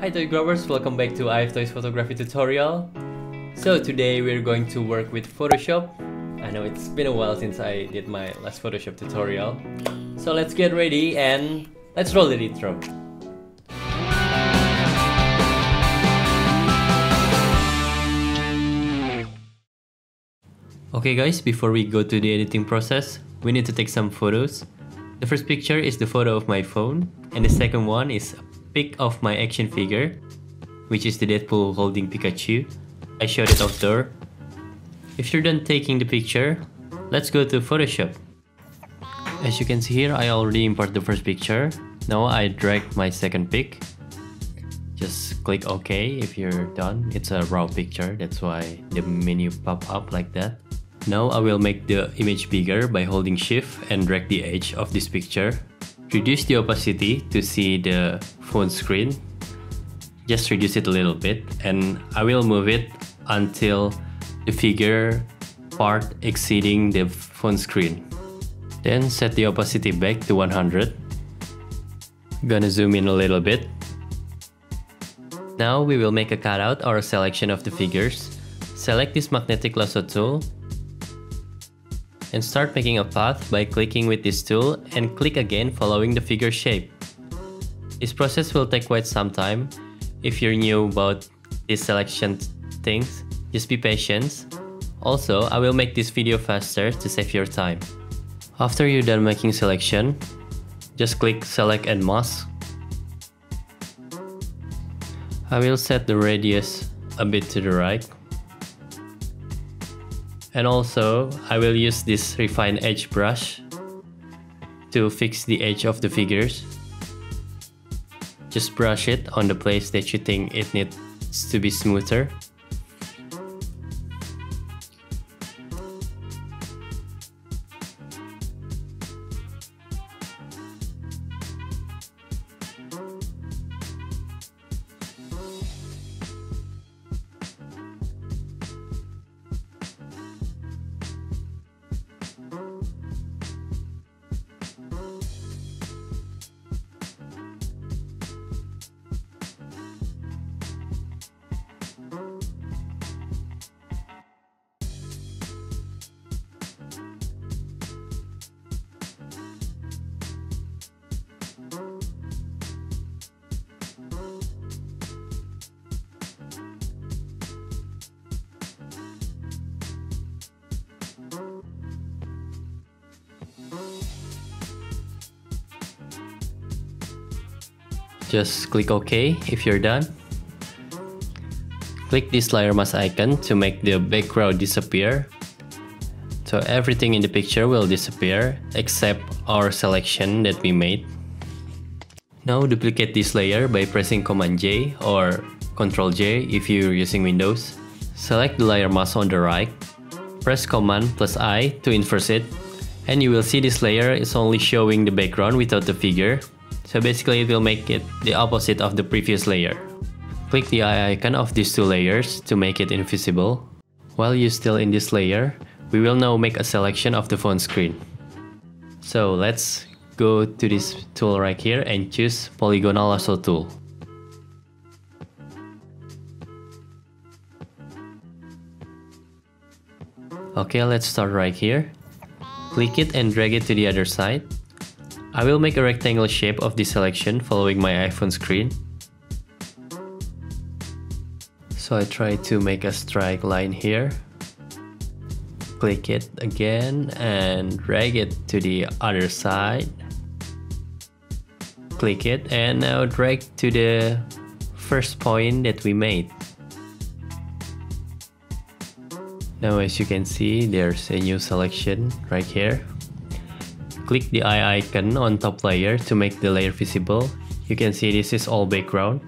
Hi Toygraphers, welcome back to AF Toys photography tutorial. So today we're going to work with Photoshop. I know it's been a while since I did my last Photoshop tutorial. So let's get ready and let's roll the intro. Okay guys, before we go to the editing process, we need to take some photos. The first picture is the photo of my phone and the second one is pic of my action figure, which is the Deadpool holding Pikachu. I showed it outdoor. If you're done taking the picture, let's go to Photoshop. As you can see here, I already imported the first picture. Now I drag my second pic. Just click OK if you're done. It's a raw picture, that's why the menu pop up like that. Now I will make the image bigger by holding shift and drag the edge of this picture reduce the opacity to see the phone screen. Just reduce it a little bit and I will move it until the figure part exceeding the phone screen. Then set the opacity back to 100 gonna zoom in a little bit. Now we will make a cutout or a selection of the figures. Select this magnetic lasso tool and start making a path by clicking with this tool and click again following the figure shape. This process will take quite some time. If you're new about these selection things, just be patient. Also, I will make this video faster to save your time. After you're done making selection, just click select and mask. I will set the radius a bit to the right and also, I will use this refine edge brush to fix the edge of the figures. Just brush it on the place that you think it needs to be smoother. Just click OK if you're done. Click this layer mask icon to make the background disappear. So everything in the picture will disappear except our selection that we made. Now duplicate this layer by pressing Command J or Ctrl J if you're using Windows. Select the layer mask on the right. Press Command plus I to inverse it. And you will see this layer is only showing the background without the figure. So basically it will make it the opposite of the previous layer. Click the eye icon of these two layers to make it invisible. While you're still in this layer, we will now make a selection of the phone screen. So let's go to this tool right here and choose polygonal lasso tool. Okay, let's start right here. Click it and drag it to the other side. I will make a rectangle shape of this selection following my iPhone screen. So I try to make a strike line here. Click it again and drag it to the other side. Click it and now drag to the first point that we made. Now as you can see there's a new selection right here click the eye icon on top layer to make the layer visible. You can see this is all background.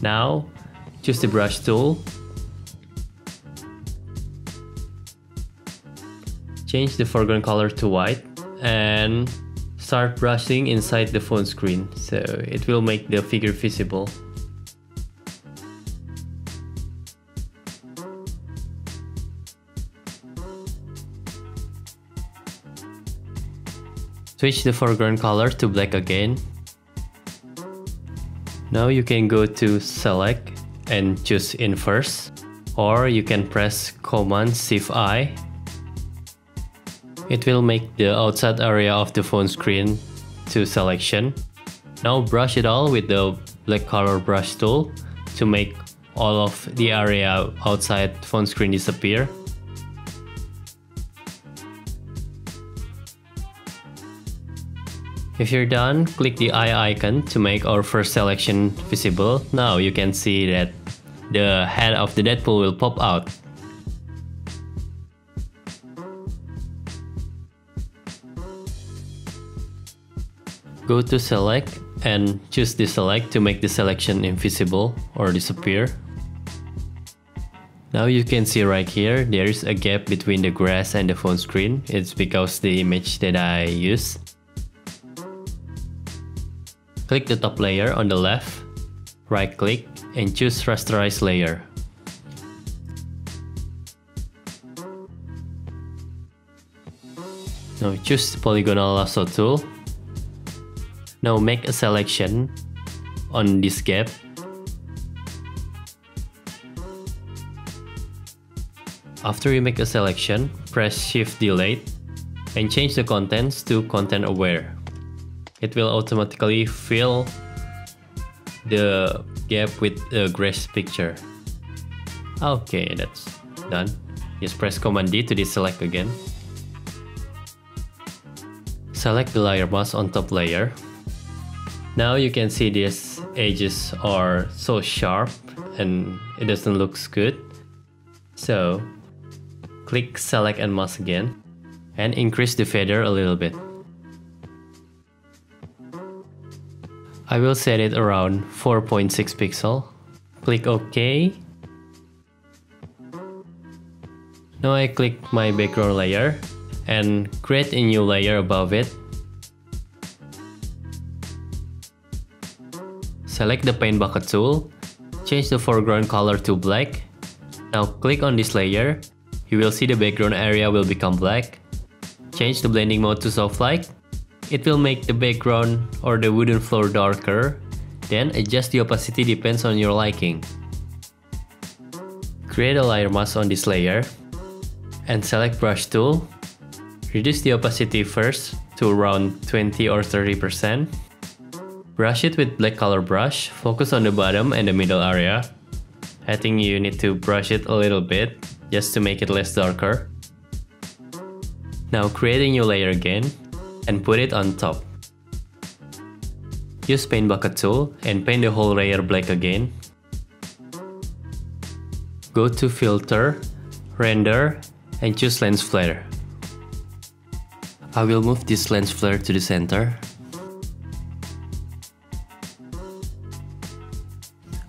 Now, choose the brush tool. Change the foreground color to white and start brushing inside the phone screen so it will make the figure visible. Switch the foreground color to black again. Now you can go to select and choose inverse or you can press Command Shift I. It will make the outside area of the phone screen to selection. Now brush it all with the black color brush tool to make all of the area outside phone screen disappear. If you're done, click the eye icon to make our first selection visible. Now you can see that the head of the Deadpool will pop out. Go to select and choose the select to make the selection invisible or disappear. Now you can see right here, there is a gap between the grass and the phone screen. It's because the image that I use. Click the top layer on the left, right click and choose rasterize layer. Now choose the polygonal lasso tool. Now make a selection on this gap. After you make a selection, press Shift Delete and change the contents to content aware it will automatically fill the gap with a grass picture. Okay, that's done. Just press Command D to deselect again. Select the layer mask on top layer. Now you can see these edges are so sharp and it doesn't look good. So click select and mask again and increase the feather a little bit. I will set it around 4.6 pixel. Click OK. Now I click my background layer and create a new layer above it. Select the paint bucket tool, change the foreground color to black. Now click on this layer, you will see the background area will become black. Change the blending mode to soft light it will make the background or the wooden floor darker, then adjust the opacity depends on your liking. Create a layer mask on this layer, and select brush tool. Reduce the opacity first to around 20 or 30%. Brush it with black color brush, focus on the bottom and the middle area. I think you need to brush it a little bit, just to make it less darker. Now create a new layer again, and put it on top. Use paint bucket tool and paint the whole layer black again. Go to filter, render and choose lens flare. I will move this lens flare to the center.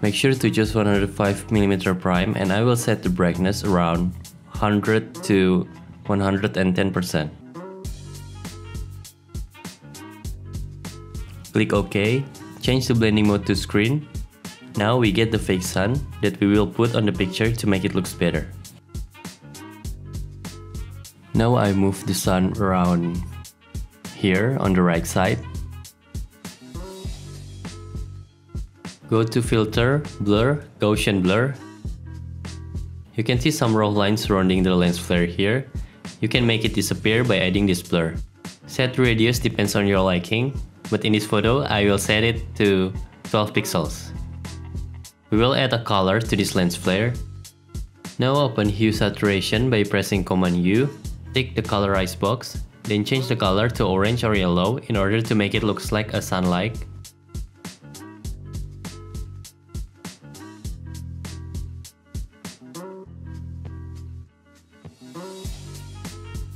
Make sure to choose 105mm prime and I will set the brightness around 100 to 110%. Click OK, change the blending mode to screen. Now we get the fake sun that we will put on the picture to make it looks better. Now I move the sun around here on the right side. Go to filter, blur, Gaussian blur. You can see some rough lines surrounding the lens flare here. You can make it disappear by adding this blur. Set radius depends on your liking but in this photo I will set it to 12 pixels. We will add a color to this lens flare. Now open Hue Saturation by pressing Command U, tick the colorize box, then change the color to orange or yellow in order to make it look like a sunlight.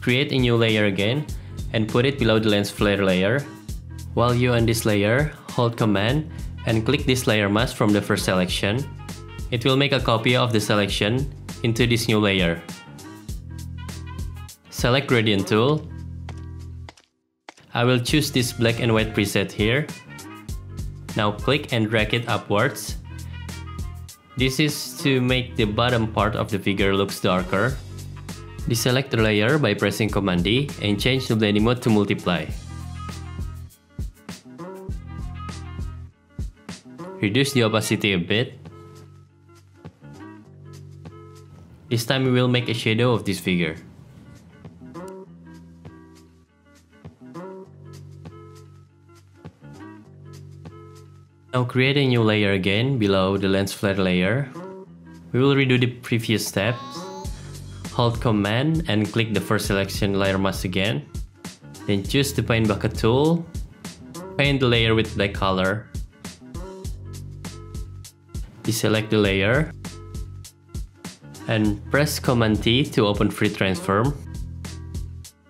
Create a new layer again and put it below the lens flare layer while you on this layer, hold command and click this layer mask from the first selection. It will make a copy of the selection into this new layer. Select gradient tool. I will choose this black and white preset here. Now click and drag it upwards. This is to make the bottom part of the figure looks darker. Deselect the layer by pressing Command D and change the blending mode to multiply. Reduce the opacity a bit. This time we will make a shadow of this figure. Now create a new layer again below the lens flare layer. We will redo the previous steps. Hold command and click the first selection layer mask again. Then choose the paint bucket tool. Paint the layer with black color. Deselect the layer. And press Command T to open free transform.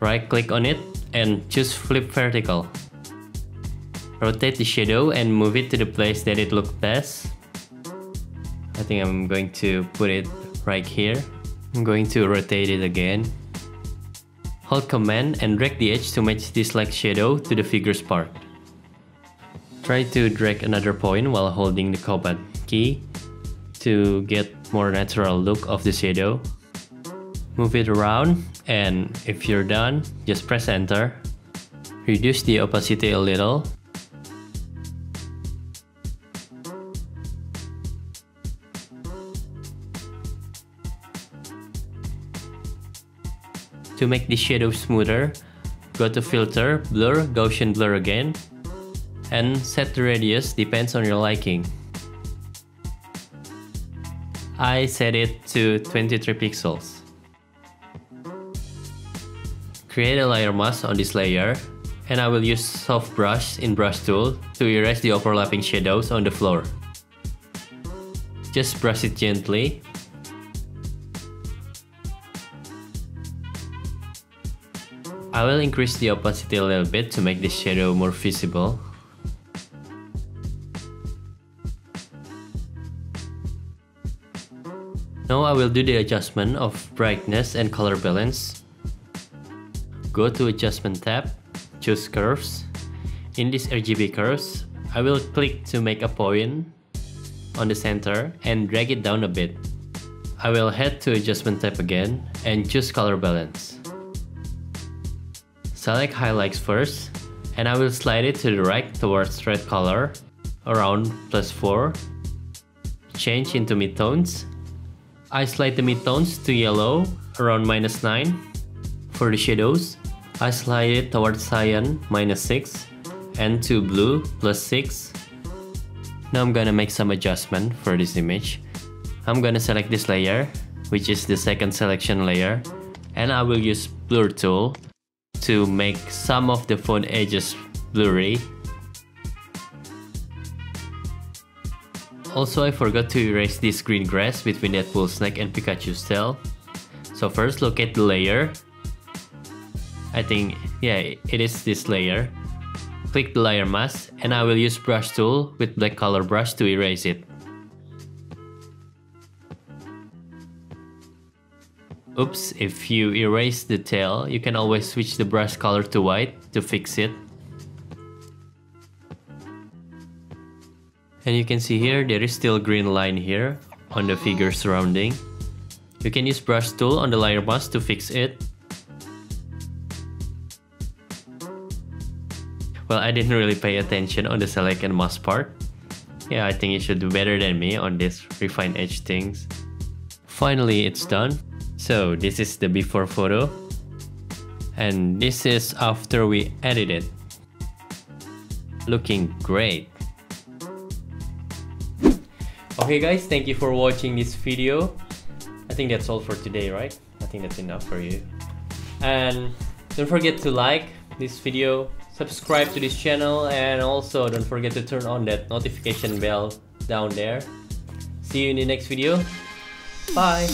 Right click on it and choose flip vertical. Rotate the shadow and move it to the place that it looks best. I think I'm going to put it right here. I'm going to rotate it again. Hold command and drag the edge to match this like shadow to the figure's part. Try to drag another point while holding the command key to get more natural look of the shadow. Move it around and if you're done, just press enter. Reduce the opacity a little To make the shadow smoother, go to filter, blur, Gaussian blur again, and set the radius depends on your liking. I set it to 23 pixels. Create a layer mask on this layer, and I will use soft brush in brush tool to erase the overlapping shadows on the floor. Just brush it gently I will increase the opacity a little bit to make the shadow more visible. Now I will do the adjustment of brightness and color balance. Go to adjustment tab, choose curves. In this RGB curves, I will click to make a point on the center and drag it down a bit. I will head to adjustment tab again and choose color balance. Select highlights first, and I will slide it to the right towards red color, around plus 4. Change into midtones. I slide the midtones to yellow, around minus 9. For the shadows, I slide it towards cyan, minus 6, and to blue, plus 6. Now I'm gonna make some adjustment for this image. I'm gonna select this layer, which is the second selection layer, and I will use blur tool to make some of the phone edges blurry. Also, I forgot to erase this green grass between Deadpool Snake and Pikachu's tail. So first locate the layer. I think, yeah, it is this layer. Click the layer mask and I will use brush tool with black color brush to erase it. Oops, if you erase the tail, you can always switch the brush color to white to fix it. And you can see here, there is still green line here on the figure surrounding. You can use brush tool on the layer mask to fix it. Well, I didn't really pay attention on the select and mask part. Yeah, I think you should do better than me on this refine edge things. Finally, it's done. So this is the before photo and this is after we edited. Looking great. Okay guys, thank you for watching this video. I think that's all for today, right? I think that's enough for you. And don't forget to like this video, subscribe to this channel, and also don't forget to turn on that notification bell down there. See you in the next video. Bye!